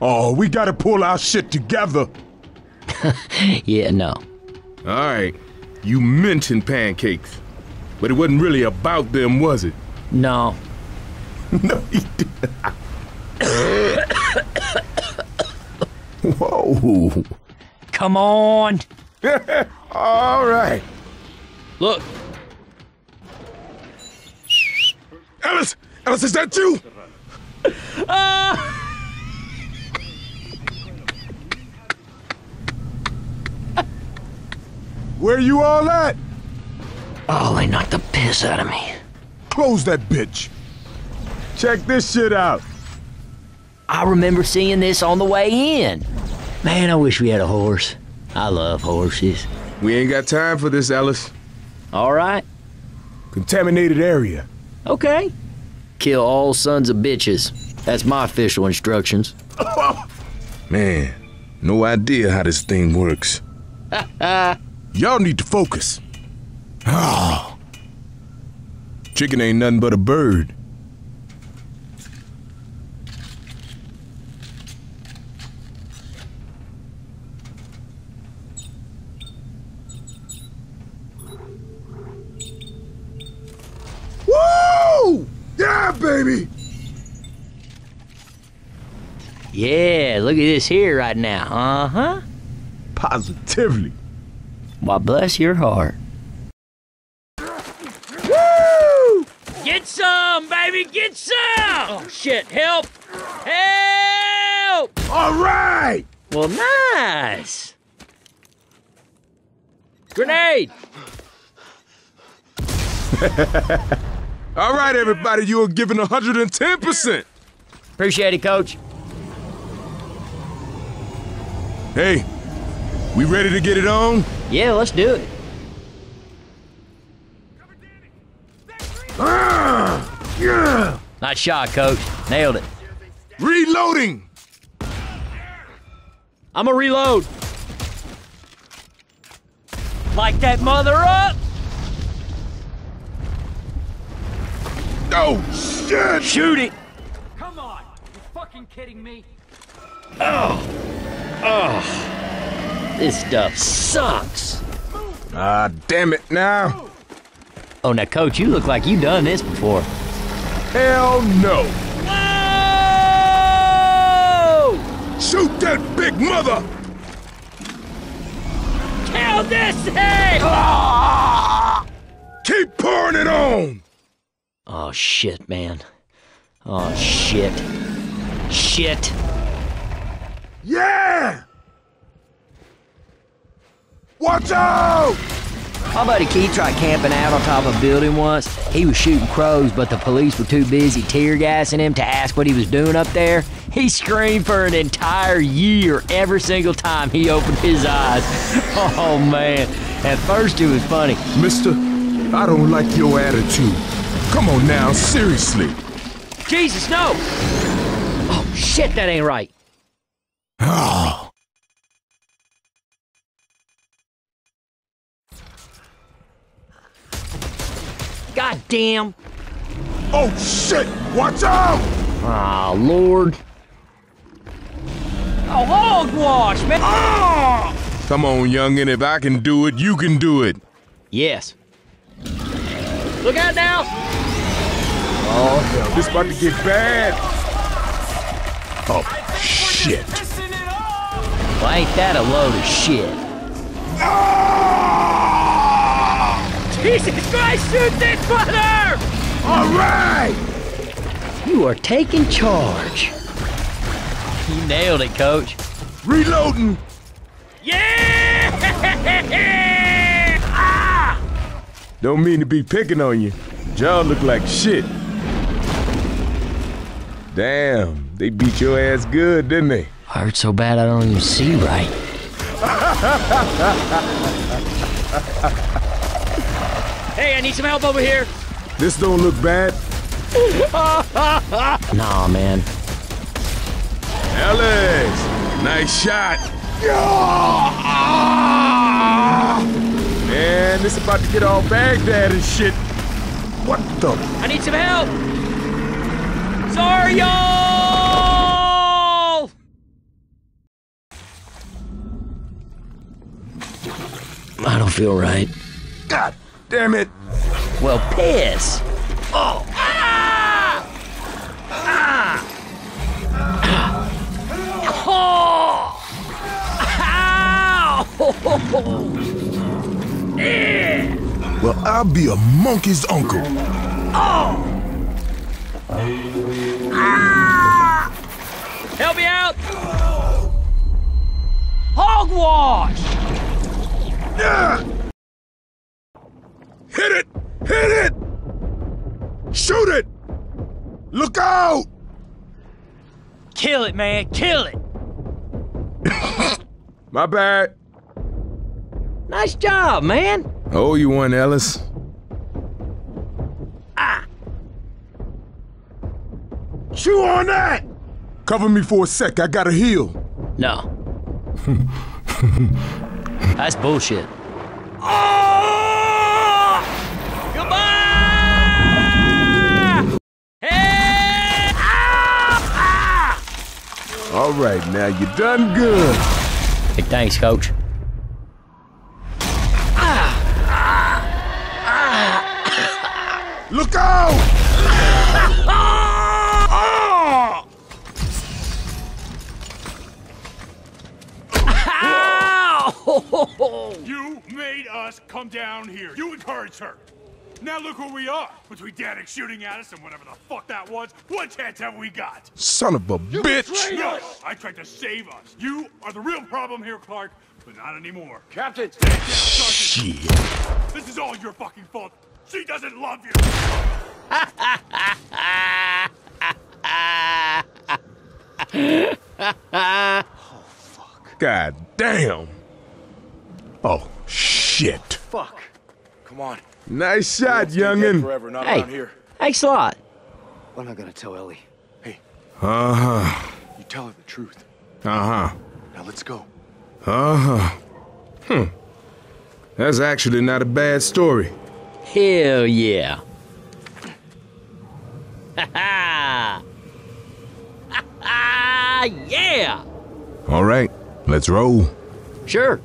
Oh, we gotta pull our shit together. Yeah, no. All right, you mentioned pancakes, but it wasn't really about them, was it? No. no, he did. Whoa. Come on. All right. Look. Ellis! Ellis, is that you? Where you all at? Oh, they knocked the piss out of me. Close that bitch. Check this shit out. I remember seeing this on the way in. Man, I wish we had a horse. I love horses. We ain't got time for this, Ellis. All right. Contaminated area. Okay. Kill all sons of bitches. That's my official instructions. Man, no idea how this thing works. Y'all need to focus. Oh. Chicken ain't nothing but a bird. Woo! Yeah, baby! Yeah, look at this here right now. Uh huh. Positively. Why, bless your heart. Woo! Get some, baby, get some! Oh, shit, help! Help! All right! Well, nice! Grenade! All right, everybody, you are giving 110%. Appreciate it, coach. Hey, we ready to get it on? Yeah, let's do it. Ah, yeah! Nice shot, coach. Nailed it. Reloading! I'm a reload. Light that mother up! Oh, shit! Shoot it! Come on! You fucking kidding me? This stuff sucks. Ah, damn it now. Oh, now, coach, you look like you've done this before. Hell no. Whoa! Shoot that big mother! Kill this thing! Keep pouring it on! Oh, shit, man. Oh, shit. Shit. Yeah! Watch out! My buddy Keith tried camping out on top of a building once. He was shooting crows, but the police were too busy tear gassing him to ask what he was doing up there. He screamed for an entire year every single time he opened his eyes. Oh man. At first it was funny. Mister, I don't like your attitude. Come on now, seriously. Jesus, no! Oh shit, that ain't right. Oh. God damn. Oh shit! Watch out! Ah, Lord. Oh, hogwash, man! Ah! Come on, youngin', if I can do it, you can do it. Yes. Look out now! Oh hell, this about to get bad. Oh shit. Listen it up! Well, ain't that a load of shit? Ah! Jesus Christ, shoot this mother! All right! You are taking charge. You nailed it, coach. Reloading! Yeah! ah! Don't mean to be picking on you. Y'all look like shit. Damn, they beat your ass good, didn't they? I Hurt so bad I don't even see right. Hey, I need some help over here. This don't look bad. nah, man. Alex, nice shot. Man, this about to get all Baghdad and shit. What the? I need some help. Sorry, y'all. I don't feel right. Damn it! Well, piss. Oh! Ah! Ah! Oh! Well, I'll be a monkey's uncle. Oh! Ah! Help me out! Hogwash! Yeah! Out! Kill it, man. Kill it. My bad. Nice job, man. Oh, you one, Ellis. Ah. Chew on that! Cover me for a sec, I gotta heal. No. That's bullshit. All right, now you done good. Hey, thanks, coach. Look out! You made us come down here. You encouraged her. Now look where we are. Between Danik shooting at us and whatever the fuck that was, what chance have we got? Son of a bitch! No, I tried to save us. You are the real problem here, Clarke, but not anymore. Captain. Shit. This is all your fucking fault. She doesn't love you. Oh, fuck. God damn. Oh, shit. Fuck. Come on. Nice shot, Stay dead youngin'. Forever, not Hey, here. thanks a lot. I'm not gonna tell Ellie. Hey, Uh-huh. you tell her the truth. Uh-huh. Now let's go. Uh-huh. Hmm. That's actually not a bad story. Hell yeah. Ha ha! Ha ha! Yeah! All right, let's roll. Sure.